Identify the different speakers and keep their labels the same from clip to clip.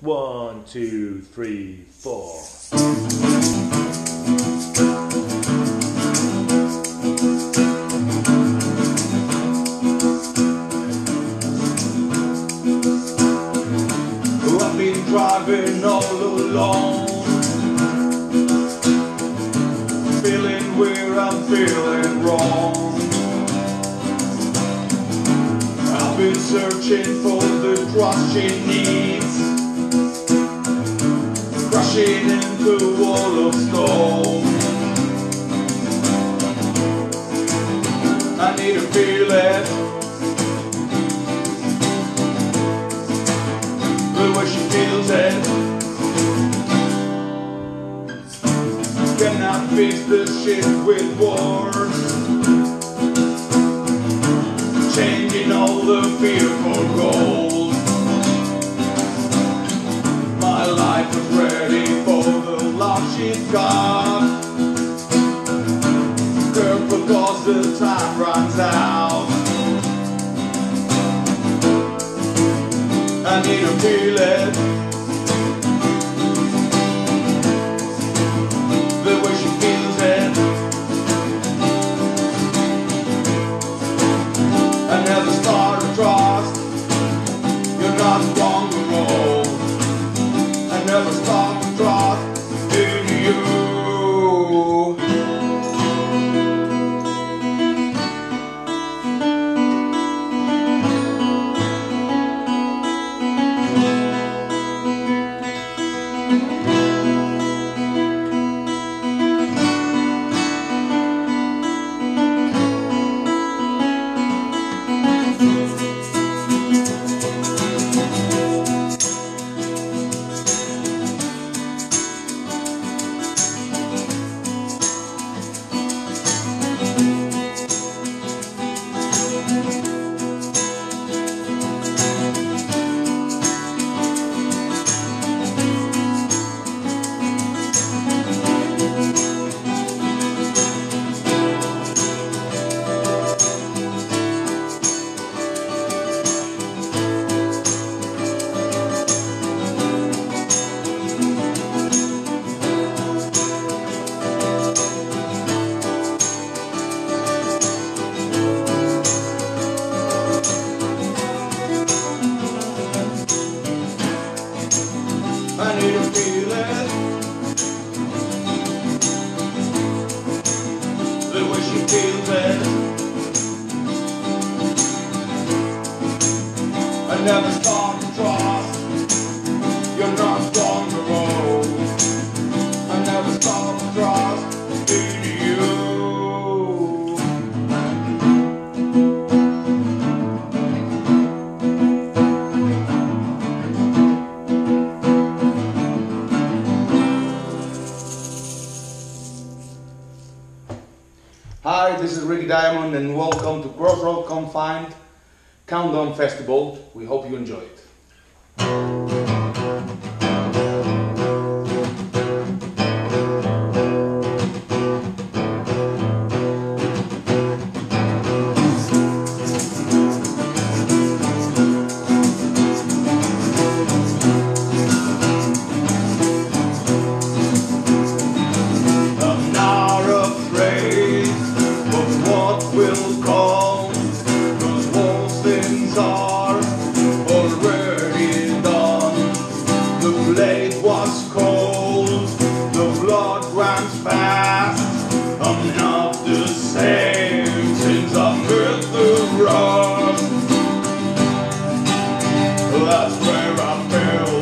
Speaker 1: One, two, three, four.
Speaker 2: I've been driving all alone Feeling where I'm feeling wrong I've been searching for she needs Crashing into a wall of stone I need to feel it the way she feels it. Cannot fix the shit with words. Changing all the fear for gold. Love she's cause the time runs out. I need to feel
Speaker 1: Diamond, and welcome to Crossroad Confined Countdown Festival. We hope you enjoy it.
Speaker 2: Where I felt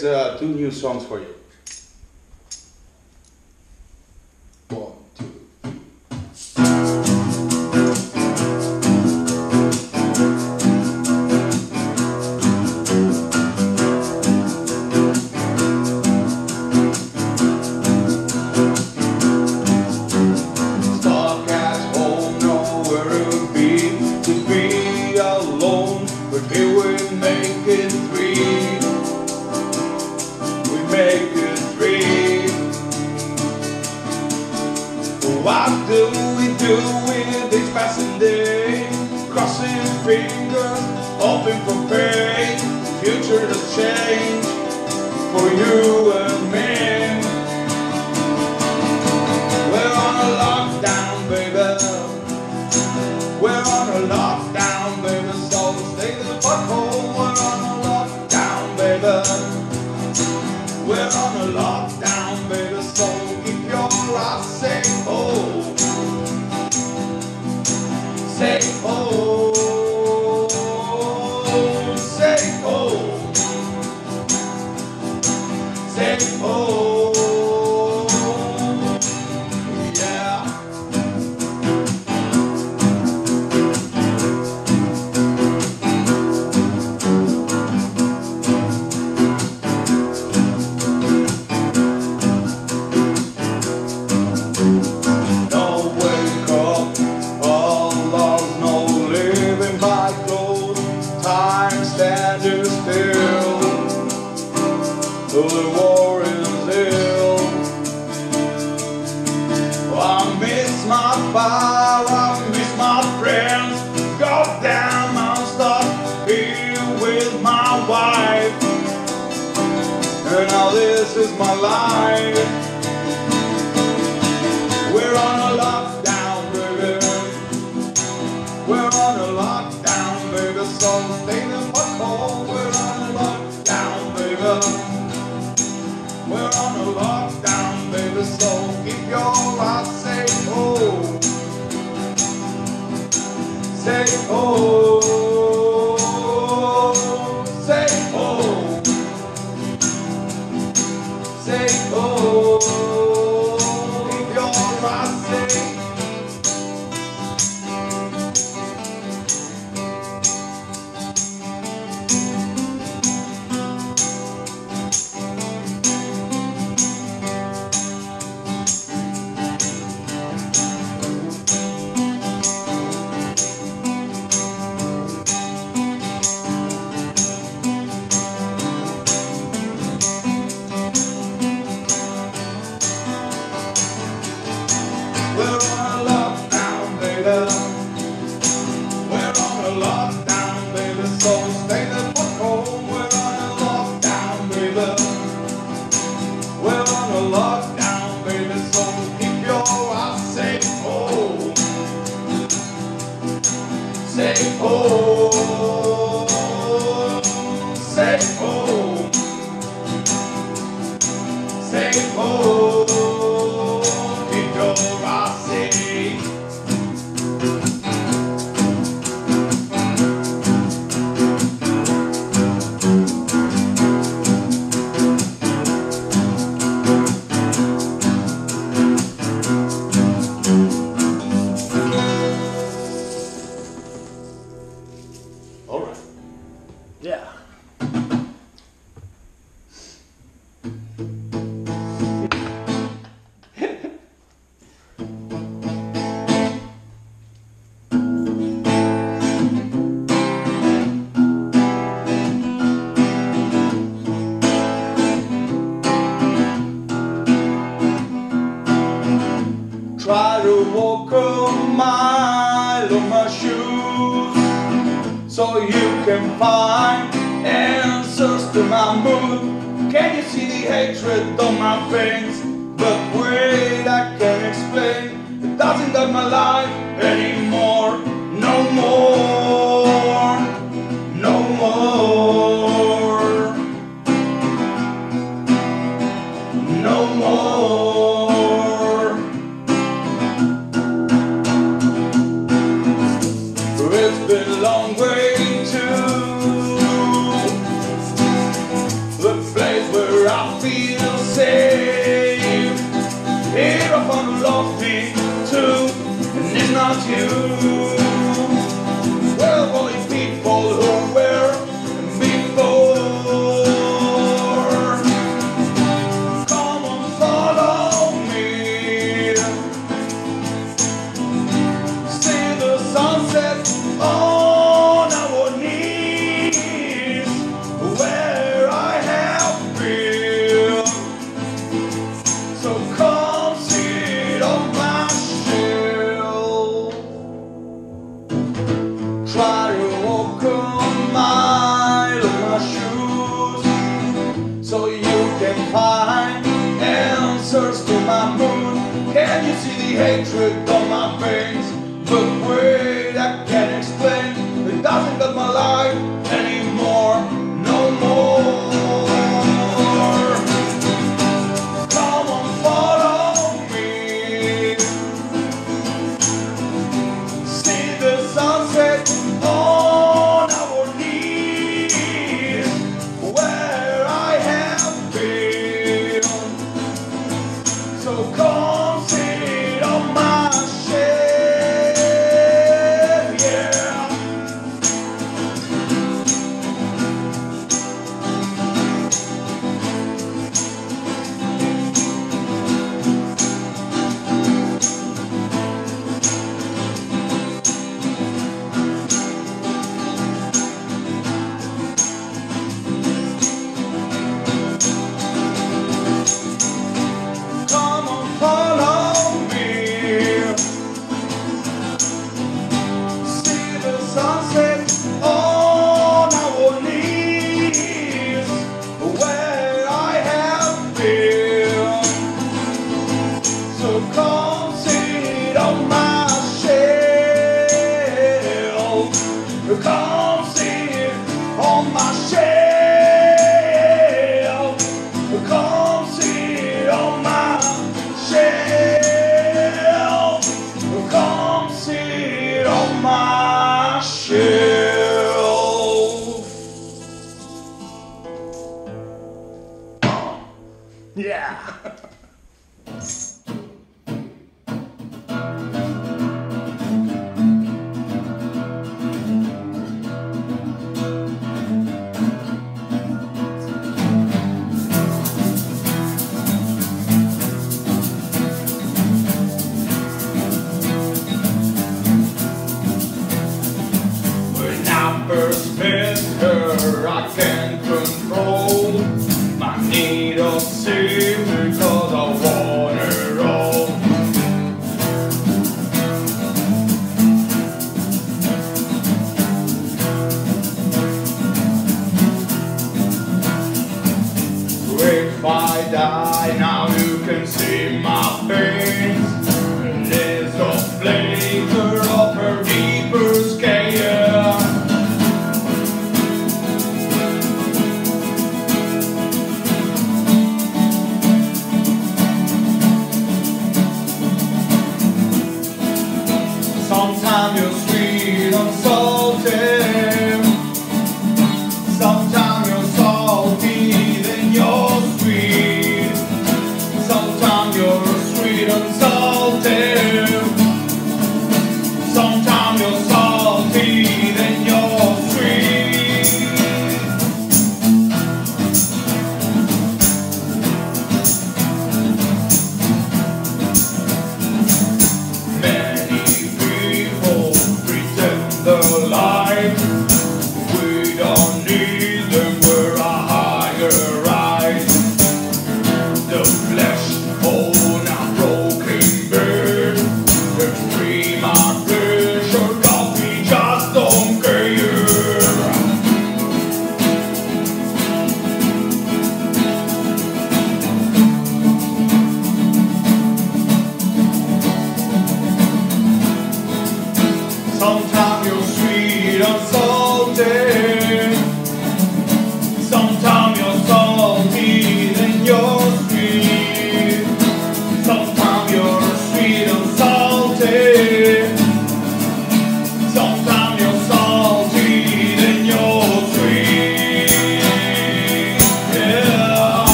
Speaker 2: here's uh, two new songs for you.
Speaker 3: We're on a lockdown, baby. We're on a lockdown. on a lockdown, baby. So
Speaker 2: stay the fuck home. We're on a lockdown, baby. We're on a lockdown, baby. So keep your eyes safe. Oh, safe. Oh. Say oh, say oh, say oh. mile my shoes So you can find answers to my mood Can you see the hatred on my face? see the hatred on my face. I die